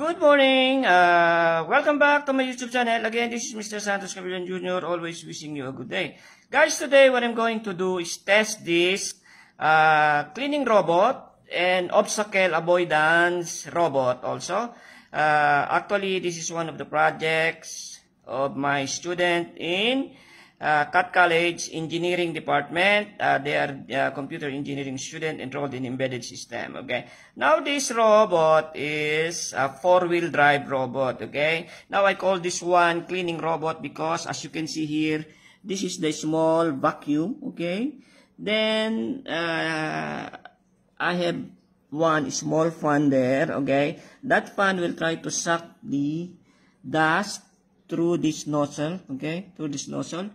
Good morning! Uh, welcome back to my YouTube channel. Again, this is Mr. Santos Cavillan Jr. Always wishing you a good day. Guys, today what I'm going to do is test this uh, cleaning robot and obstacle avoidance robot also. Uh, actually, this is one of the projects of my student in uh, College Engineering Department. Uh, they are uh, computer engineering student enrolled in embedded system. Okay. Now this robot is a four-wheel drive robot. Okay. Now I call this one cleaning robot because as you can see here, this is the small vacuum. Okay. Then uh, I have one small fan there. Okay. That fan will try to suck the dust through this nozzle. Okay. Through this nozzle.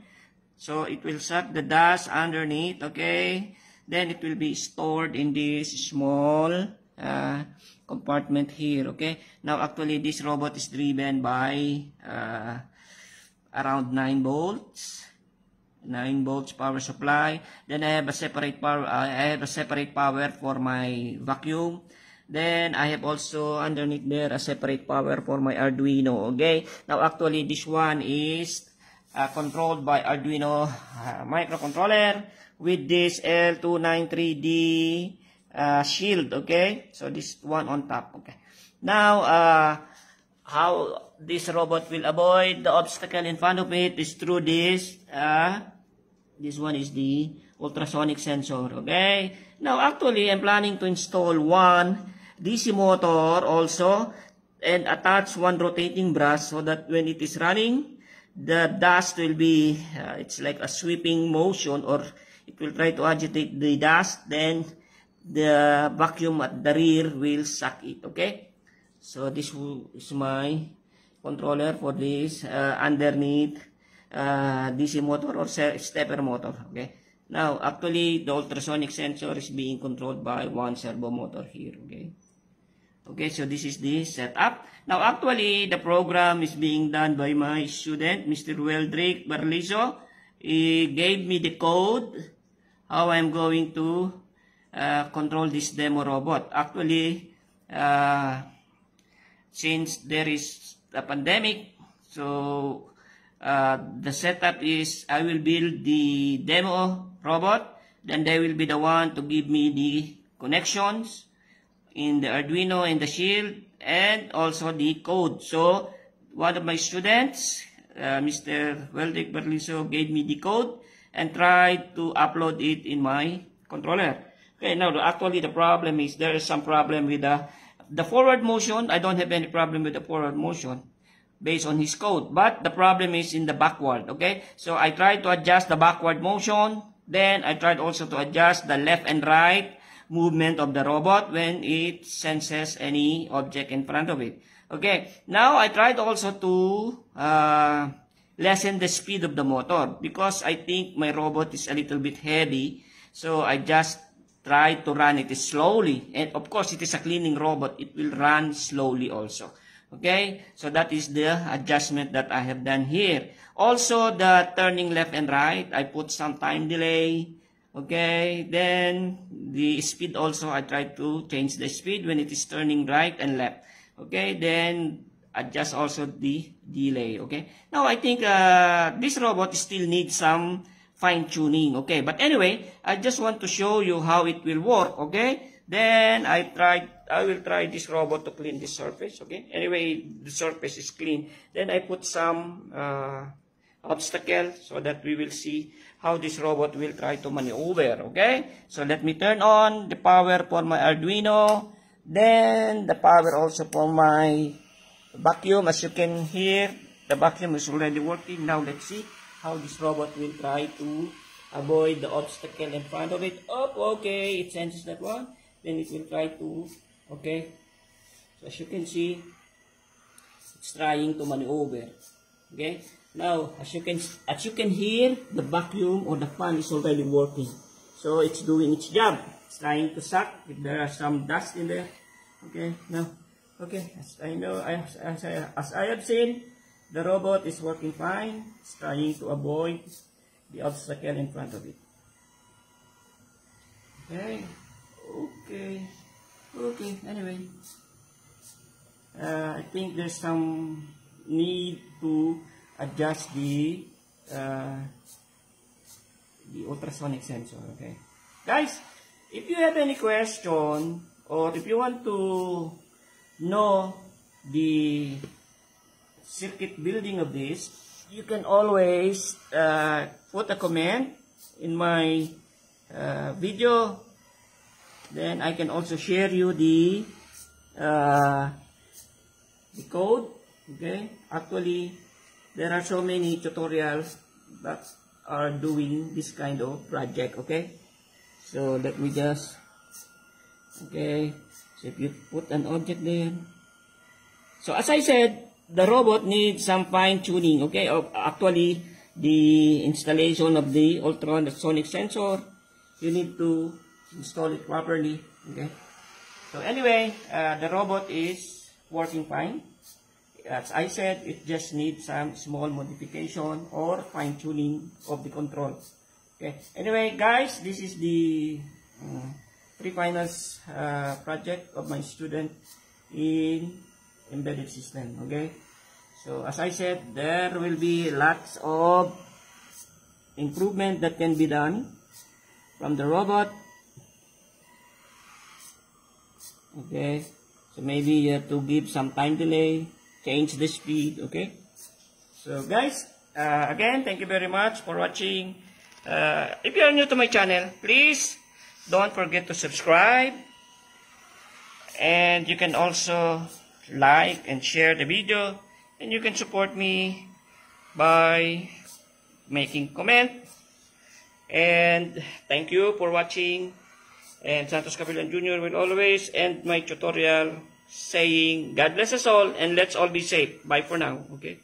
So it will suck the dust underneath, okay? Then it will be stored in this small uh, compartment here, okay? Now actually this robot is driven by uh, around 9 volts. 9 volts power supply. Then I have a separate power uh, I have a separate power for my vacuum. Then I have also underneath there a separate power for my Arduino, okay? Now actually this one is uh, controlled by Arduino uh, microcontroller with this L293D uh, shield, okay? So this one on top, okay? Now, uh, how this robot will avoid the obstacle in front of it is through this, uh, this one is the ultrasonic sensor, okay? Now, actually, I'm planning to install one DC motor also and attach one rotating brush so that when it is running, the dust will be, uh, it's like a sweeping motion or it will try to agitate the dust, then the vacuum at the rear will suck it, okay? So this is my controller for this uh, underneath uh, DC motor or stepper motor, okay? Now, actually, the ultrasonic sensor is being controlled by one servo motor here, okay? So this is the setup. Now, actually, the program is being done by my student, Mr. Weldrick Barliso. He gave me the code how I'm going to uh, control this demo robot. Actually, uh, since there is a pandemic, so uh, the setup is I will build the demo robot, then they will be the one to give me the connections, in the Arduino and the shield and also the code. So one of my students, uh, Mr. Weldick Berliso, gave me the code and tried to upload it in my controller. Okay, now actually the problem is there is some problem with the, the forward motion. I don't have any problem with the forward motion based on his code. But the problem is in the backward, okay? So I tried to adjust the backward motion. Then I tried also to adjust the left and right movement of the robot when it senses any object in front of it. Okay, now I tried also to uh, lessen the speed of the motor because I think my robot is a little bit heavy. So I just try to run it slowly. And of course, it is a cleaning robot. It will run slowly also. Okay, so that is the adjustment that I have done here. Also, the turning left and right, I put some time delay. Okay, then the speed also, I try to change the speed when it is turning right and left. Okay, then adjust also the delay. Okay, now I think uh, this robot still needs some fine tuning. Okay, but anyway, I just want to show you how it will work. Okay, then I tried, I will try this robot to clean this surface. Okay, anyway, the surface is clean. Then I put some uh, obstacle so that we will see how this robot will try to maneuver, okay? So let me turn on the power for my Arduino, then the power also for my vacuum. As you can hear, the vacuum is already working. Now let's see how this robot will try to avoid the obstacle in front of it. Oh, okay, it senses that one. Then it will try to, okay? So as you can see, it's trying to maneuver, okay? Now, as you can as you can hear, the vacuum or the fan is already working. So it's doing its job. It's trying to suck if there are some dust in there. Okay, now, okay, as I know, as, as, I, as I have seen, the robot is working fine. It's trying to avoid the obstacle in front of it. Okay, okay, okay, anyway. uh, I think there's some need to adjust the uh, the ultrasonic sensor. Okay, guys, if you have any question or if you want to know the circuit building of this, you can always uh, put a comment in my uh, video. Then I can also share you the uh, the code. Okay, actually there are so many tutorials that are doing this kind of project. Okay, so let me just okay. So if you put an object there. So as I said, the robot needs some fine tuning. Okay, Of- actually the installation of the ultrasonic sensor, you need to install it properly. Okay. So anyway, uh, the robot is working fine. As I said, it just needs some small modification or fine tuning of the controls. Okay. Anyway, guys, this is the um, pre-finals uh, project of my student in embedded system. Okay. So as I said, there will be lots of improvement that can be done from the robot. Okay. So maybe you have to give some time delay, change the speed. Okay. So guys, uh, again, thank you very much for watching. Uh, if you are new to my channel, please don't forget to subscribe. And you can also like and share the video. And you can support me by making comment. And thank you for watching. And Santos Capilan Jr. will always end my tutorial saying, God bless us all and let's all be safe. Bye for now. Okay?